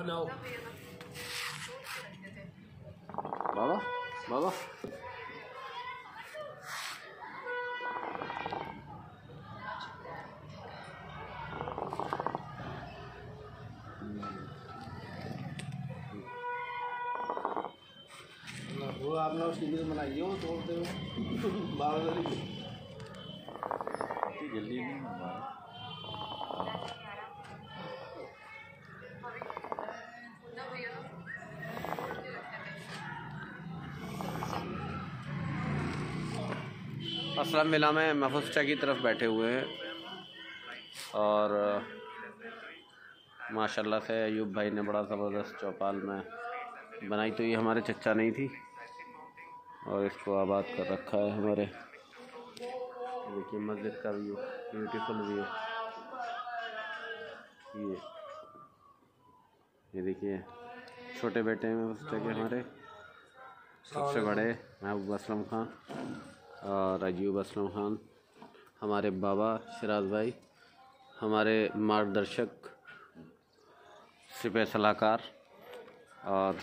बनाओ। बाबा बाबा। वो आपने उसकी वीडियो बनाई हो तोड़ते हो बारह जल्दी नहीं असलम मिला में महफूज की तरफ़ बैठे हुए हैं। और माशाल्लाह से अयूब भाई ने बड़ा ज़बरदस्त चौपाल में बनाई तो ये हमारे चच्चा नहीं थी। और इसको आबाद कर रखा है हमारे। देखिए मस्जिद का व्यू ब्यूटीफुल व्यू। ये ये देखिए छोटे बेटे हैं उस के हमारे। सबसे बड़े महबूब असलम खान। अयूब असलम खान हमारे बाबा शराज भाई हमारे मार्गदर्शक सिपह सलाहकार और